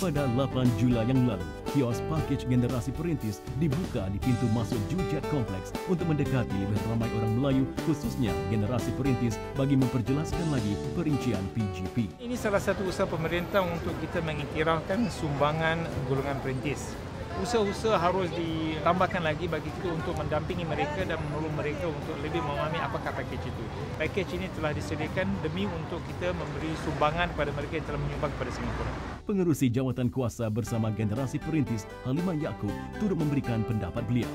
Pada 8 Julai yang lalu, kios pakej generasi perintis dibuka di pintu masuk Jujet Kompleks untuk mendekati lebih ramai orang Melayu khususnya generasi perintis bagi memperjelaskan lagi perincian PGP. Ini salah satu usaha pemerintah untuk kita mengiktirafkan sumbangan golongan perintis. Usaha-usaha harus ditambahkan lagi bagi kita untuk mendampingi mereka dan menolong mereka untuk lebih memahami apakah pakej itu. Pakej ini telah disediakan demi untuk kita memberi sumbangan kepada mereka yang telah menyumbang kepada Singapura. Pengerusi jawatan kuasa bersama generasi perintis Halimah Yaakob turut memberikan pendapat beliau.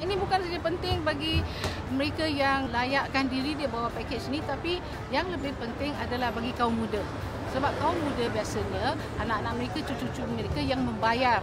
Ini bukan saja penting bagi mereka yang layakkan diri dia bawa pakej ni tapi yang lebih penting adalah bagi kaum muda. Sebab kaum muda biasanya anak-anak mereka, cucu-cucu mereka yang membayar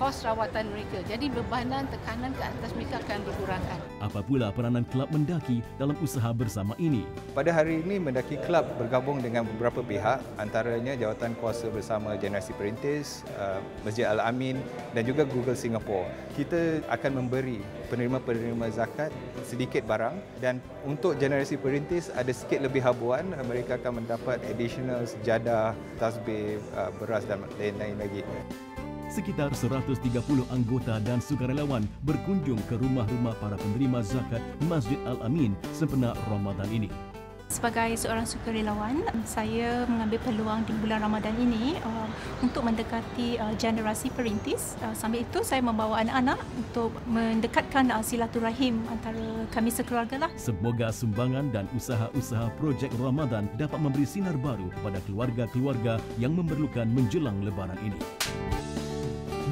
kos rawatan mereka. Jadi bebanan tekanan ke atas mereka akan dikurangkan. Apa pula peranan kelab mendaki dalam usaha bersama ini? Pada hari ini Mendaki Club bergabung dengan beberapa pihak antaranya Jawatan Kuasa Bersama Generasi Perintis, uh, Masjid Al-Amin dan juga Google Singapore. Kita akan memberi penerima-penerima zakat sedikit barang dan untuk generasi perintis ada sikit lebih habuan mereka akan mendapat additional sejadah, tasbih, uh, beras dan lain-lain lagi. Sekitar 130 anggota dan sukarelawan berkunjung ke rumah-rumah para penerima zakat Masjid Al-Amin sempena Ramadan ini. Sebagai seorang sukarelawan, saya mengambil peluang di bulan Ramadan ini uh, untuk mendekati uh, generasi perintis. Uh, sambil itu, saya membawa anak-anak untuk mendekatkan uh, silaturahim antara kami sekeluarga lah. Semoga sumbangan dan usaha-usaha projek Ramadan dapat memberi sinar baru kepada keluarga-keluarga yang memerlukan menjelang lebaran ini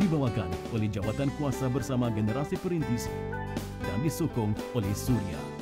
dibawakan oleh Jawatan Kuasa Bersama Generasi Perintis dan disokong oleh Suria.